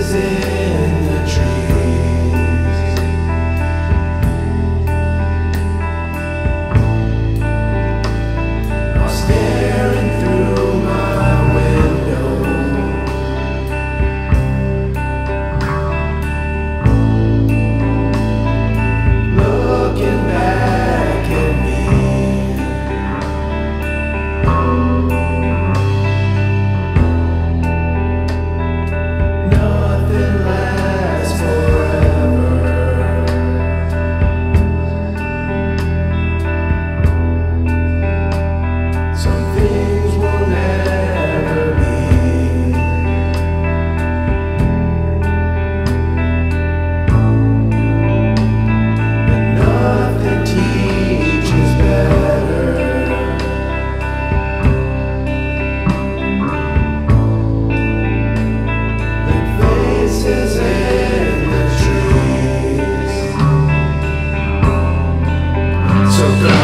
is it? so good.